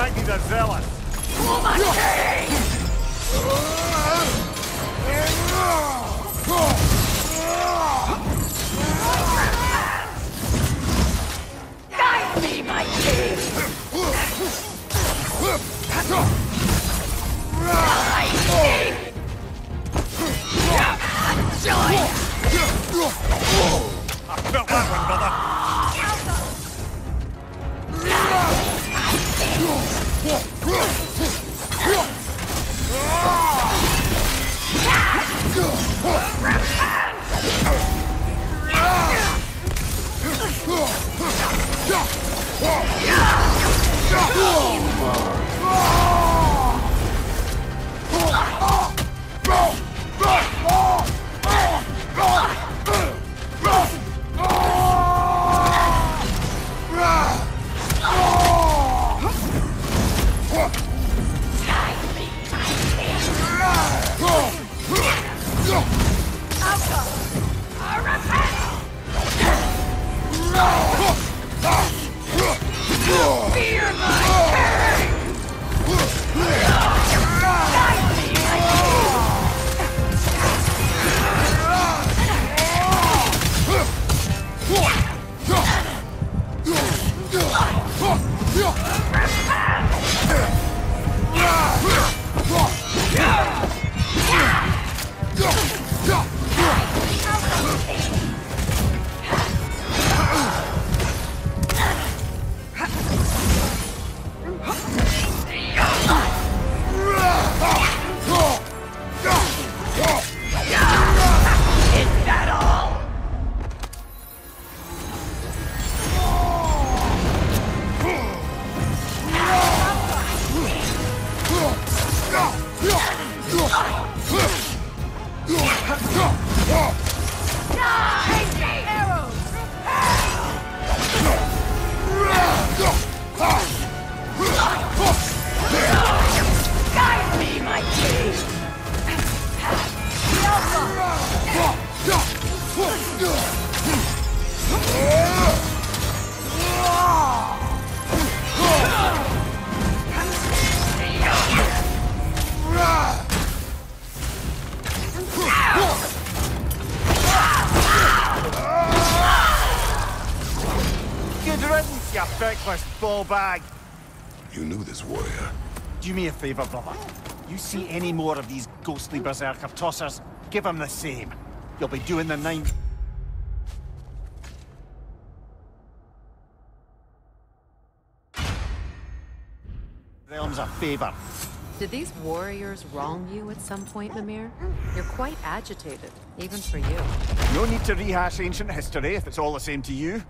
Vikings are zealous. Guide me, my king! Joy! I felt that one, brother. Fear Good riddance, you feckless ball bag. You knew this warrior. Do me a favour, brother. You see any more of these ghostly berserker tossers, give them the same. You'll be doing the nine... realms a favour. Did these warriors wrong you at some point, Mimir? You're quite agitated, even for you. No need to rehash ancient history if it's all the same to you.